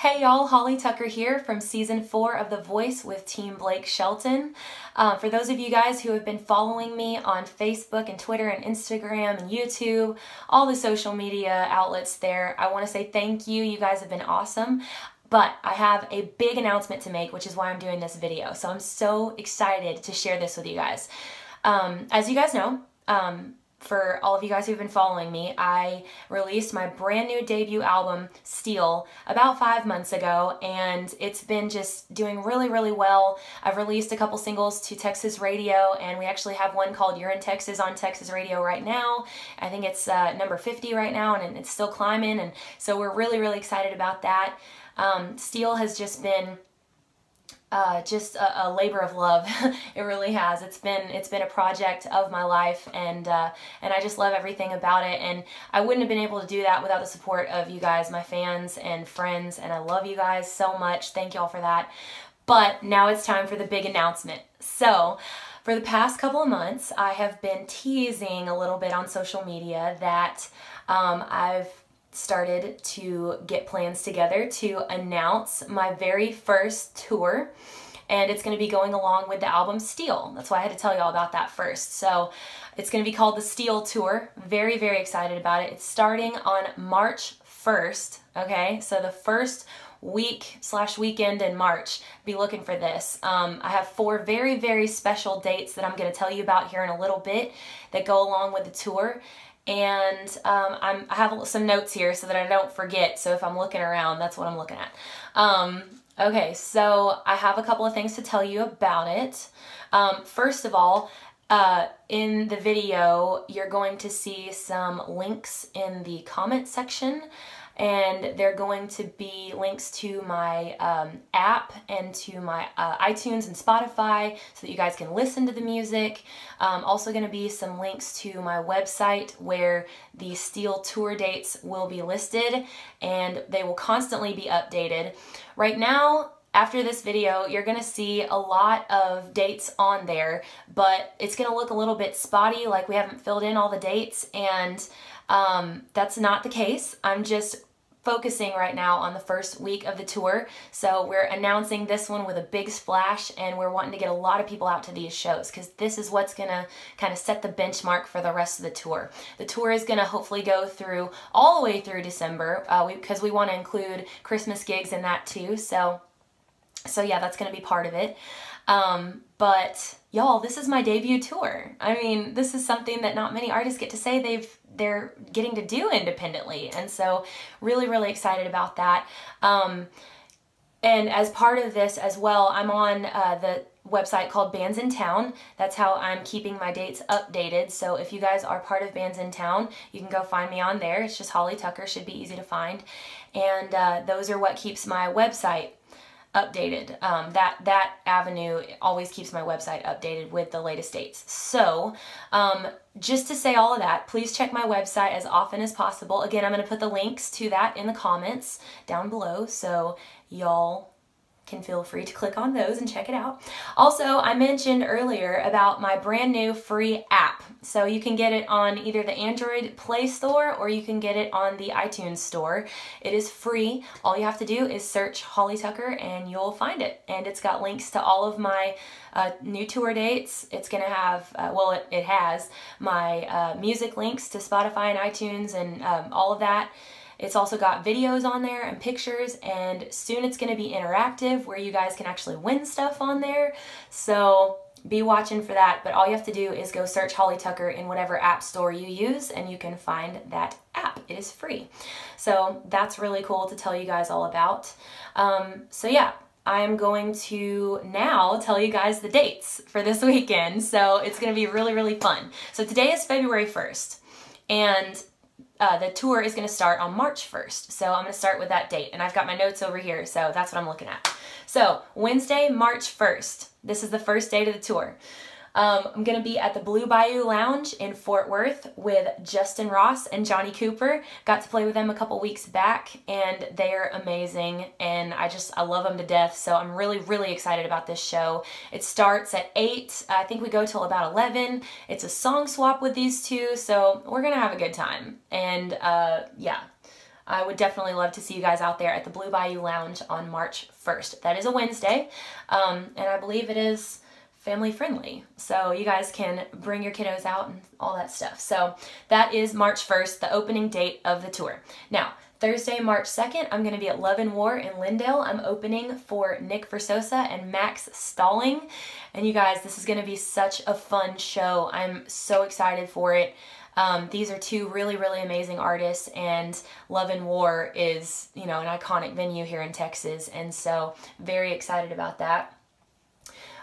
Hey y'all, Holly Tucker here from season four of The Voice with Team Blake Shelton. Uh, for those of you guys who have been following me on Facebook and Twitter and Instagram and YouTube, all the social media outlets there, I want to say thank you. You guys have been awesome. But I have a big announcement to make, which is why I'm doing this video. So I'm so excited to share this with you guys. Um, as you guys know, um, for all of you guys who've been following me, I released my brand new debut album, Steel, about five months ago, and it's been just doing really, really well. I've released a couple singles to Texas radio, and we actually have one called You're in Texas on Texas radio right now. I think it's uh, number 50 right now, and it's still climbing, and so we're really, really excited about that. Um, Steel has just been uh, just a, a, labor of love. it really has. It's been it's been a project of my life, and uh, and I just love everything about it. And I wouldn't have been able to do that without the support of you guys, my fans and friends. And I love you guys so much. Thank y'all for that. But now it's time for the big announcement. So. For the past couple of months, I have been teasing a little bit on social media that um, I've started to get plans together to announce my very first tour and it's going to be going along with the album Steel. That's why I had to tell you all about that first. So it's going to be called the Steel Tour. Very, very excited about it. It's starting on March 1st, okay? So the first week slash weekend in March, be looking for this. Um, I have four very, very special dates that I'm going to tell you about here in a little bit that go along with the tour and um, i have some notes here so that I don't forget. So if I'm looking around, that's what I'm looking at. Um, okay, so I have a couple of things to tell you about it. Um, first of all, uh, in the video, you're going to see some links in the comment section and they're going to be links to my um, app and to my uh, iTunes and Spotify so that you guys can listen to the music. Um, also going to be some links to my website where the steel tour dates will be listed and they will constantly be updated. Right now, after this video, you're gonna see a lot of dates on there, but it's gonna look a little bit spotty, like we haven't filled in all the dates, and um, that's not the case. I'm just focusing right now on the first week of the tour. So we're announcing this one with a big splash and we're wanting to get a lot of people out to these shows because this is what's going to kind of set the benchmark for the rest of the tour. The tour is going to hopefully go through all the way through December because uh, we, we want to include Christmas gigs in that too. So so yeah, that's going to be part of it. Um, but y'all, this is my debut tour. I mean, this is something that not many artists get to say they've they're getting to do independently. And so really, really excited about that. Um, and as part of this as well, I'm on uh, the website called Bands in Town. That's how I'm keeping my dates updated. So if you guys are part of Bands in Town, you can go find me on there. It's just Holly Tucker, should be easy to find. And uh, those are what keeps my website updated. Um, that that avenue always keeps my website updated with the latest dates. So, um, just to say all of that, please check my website as often as possible. Again, I'm going to put the links to that in the comments down below, so y'all can feel free to click on those and check it out. Also, I mentioned earlier about my brand new free app. So you can get it on either the Android Play Store or you can get it on the iTunes Store. It is free. All you have to do is search Holly Tucker and you'll find it. And it's got links to all of my uh, new tour dates. It's going to have, uh, well, it, it, has my uh, music links to Spotify and iTunes and um, all of that. It's also got videos on there and pictures and soon it's going to be interactive where you guys can actually win stuff on there. So be watching for that, but all you have to do is go search Holly Tucker in whatever app store you use and you can find that app. It is free. So that's really cool to tell you guys all about. Um, so yeah, I'm going to now tell you guys the dates for this weekend. So it's going to be really, really fun. So today is February 1st. And uh, the tour is going to start on March 1st. So I'm going to start with that date. And I've got my notes over here, so that's what I'm looking at. So Wednesday, March 1st. This is the first day of the tour. Um, I'm going to be at the Blue Bayou Lounge in Fort Worth with Justin Ross and Johnny Cooper. Got to play with them a couple weeks back and they're amazing and I just, I love them to death. So I'm really, really excited about this show. It starts at 8. I think we go till about 11. It's a song swap with these two. So we're going to have a good time. And uh, yeah, I would definitely love to see you guys out there at the Blue Bayou Lounge on March 1st. That is a Wednesday, um, and I believe it is family friendly. So you guys can bring your kiddos out and all that stuff. So that is March 1st, the opening date of the tour. Now, Thursday, March 2nd, I'm going to be at Love and War in Lindale. I'm opening for Nick Versosa and Max Stalling. And you guys, this is going to be such a fun show. I'm so excited for it. Um, these are two really, really amazing artists, and Love and War is, you know, an iconic venue here in Texas, and so very excited about that.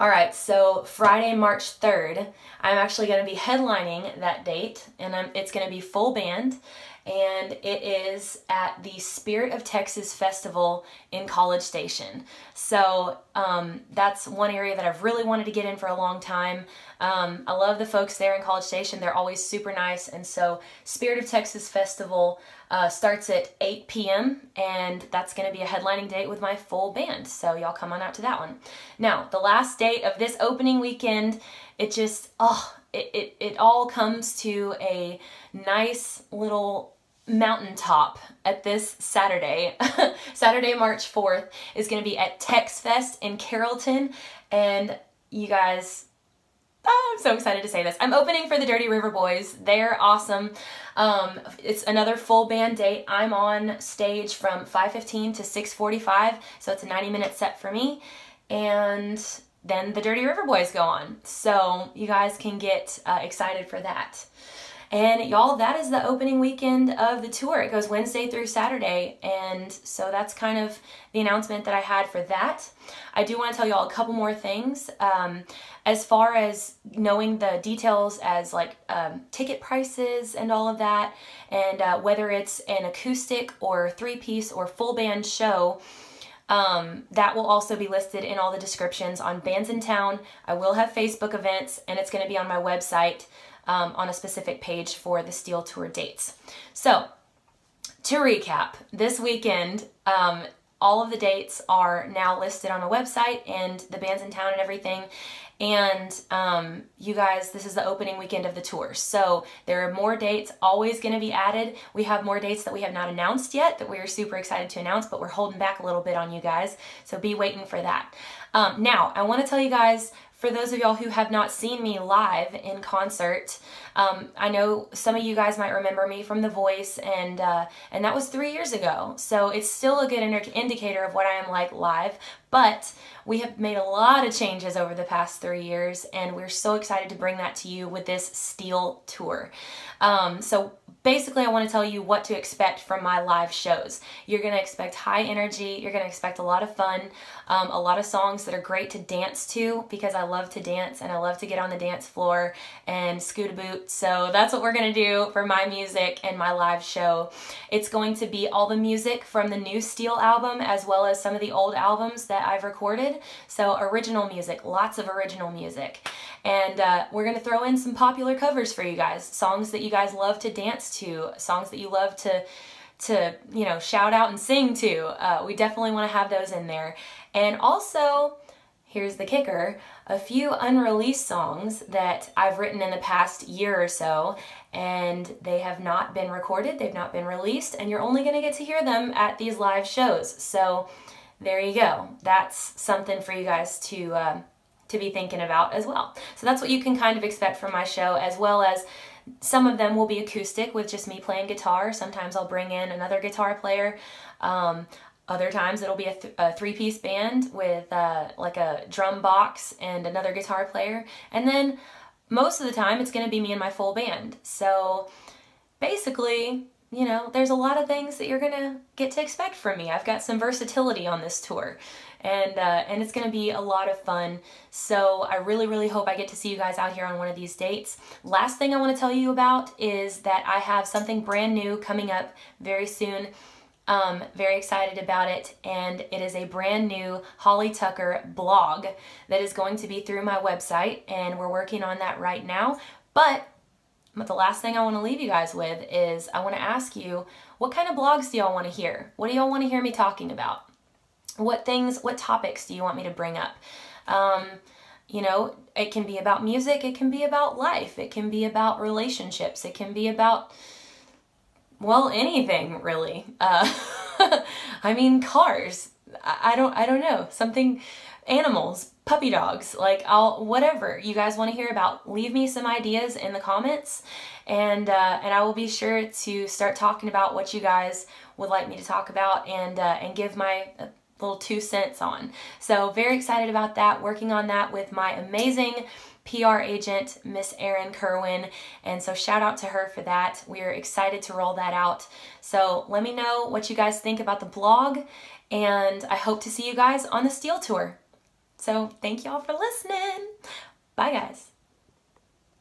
All right, so Friday, March 3rd, I'm actually going to be headlining that date, and I'm, it's going to be full band and it is at the Spirit of Texas Festival in College Station. So um, that's one area that I've really wanted to get in for a long time. Um, I love the folks there in College Station. They're always super nice. And so Spirit of Texas Festival uh, starts at 8 p.m. and that's going to be a headlining date with my full band. So y'all come on out to that one. Now, the last date of this opening weekend, it just, oh, it, it, it all comes to a nice little mountaintop at this Saturday. Saturday, March 4th is going to be at Tex Fest in Carrollton. And you guys, oh, I'm so excited to say this. I'm opening for the Dirty River Boys. They're awesome. Um, it's another full band date. I'm on stage from 5.15 to 6.45, so it's a 90 minute set for me. And then the Dirty River Boys go on. So you guys can get uh, excited for that. And y'all, that is the opening weekend of the tour. It goes Wednesday through Saturday. And so that's kind of the announcement that I had for that. I do want to tell y'all a couple more things. Um, as far as knowing the details as like um, ticket prices and all of that, and uh, whether it's an acoustic or three piece or full band show, um, that will also be listed in all the descriptions on Bands in Town. I will have Facebook events, and it's going to be on my website um, on a specific page for the Steel Tour dates. So, to recap, this weekend, um, all of the dates are now listed on the website and the bands in town and everything. And um, you guys, this is the opening weekend of the tour. So there are more dates always going to be added. We have more dates that we have not announced yet that we are super excited to announce, but we're holding back a little bit on you guys. So be waiting for that. Um, now, I want to tell you guys for those of y'all who have not seen me live in concert, um, I know some of you guys might remember me from The Voice, and uh, and that was three years ago. So it's still a good indicator of what I am like live. But we have made a lot of changes over the past three years, and we're so excited to bring that to you with this Steel Tour. Um, so basically, I want to tell you what to expect from my live shows. You're going to expect high energy, you're going to expect a lot of fun, um, a lot of songs that are great to dance to because I love to dance and I love to get on the dance floor and scoot a boot. So that's what we're going to do for my music and my live show. It's going to be all the music from the new Steel album as well as some of the old albums that I've recorded. So original music, lots of original music. And uh, we're going to throw in some popular covers for you guys, songs that you guys love to dance to, songs that you love to to you know shout out and sing to. Uh, we definitely want to have those in there. And also, here's the kicker, a few unreleased songs that I've written in the past year or so and they have not been recorded, they've not been released, and you're only going to get to hear them at these live shows. So there you go. That's something for you guys to uh, to be thinking about as well. So that's what you can kind of expect from my show, as well as some of them will be acoustic with just me playing guitar. Sometimes I'll bring in another guitar player. Um, other times it'll be a, th a three-piece band with uh, like a drum box and another guitar player. And then most of the time it's going to be me and my full band. So basically, you know, there's a lot of things that you're going to get to expect from me. I've got some versatility on this tour and uh, and it's going to be a lot of fun. So I really, really hope I get to see you guys out here on one of these dates. Last thing I want to tell you about is that I have something brand new coming up very soon. Um, very excited about it, and it is a brand new Holly Tucker blog that is going to be through my website, and we're working on that right now. But but the last thing I want to leave you guys with is I want to ask you what kind of blogs do y'all want to hear? What do y'all want to hear me talking about? What things, what topics do you want me to bring up? Um, you know, it can be about music, it can be about life, it can be about relationships, it can be about well, anything really. Uh, I mean, cars. I, I don't. I don't know. Something, animals, puppy dogs. Like I'll whatever you guys want to hear about. Leave me some ideas in the comments, and uh, and I will be sure to start talking about what you guys would like me to talk about and uh, and give my little two cents on. So very excited about that. Working on that with my amazing PR agent, Miss Erin Kerwin. And so shout out to her for that. We're excited to roll that out. So let me know what you guys think about the blog. And I hope to see you guys on the Steel Tour. So thank y'all for listening. Bye, guys.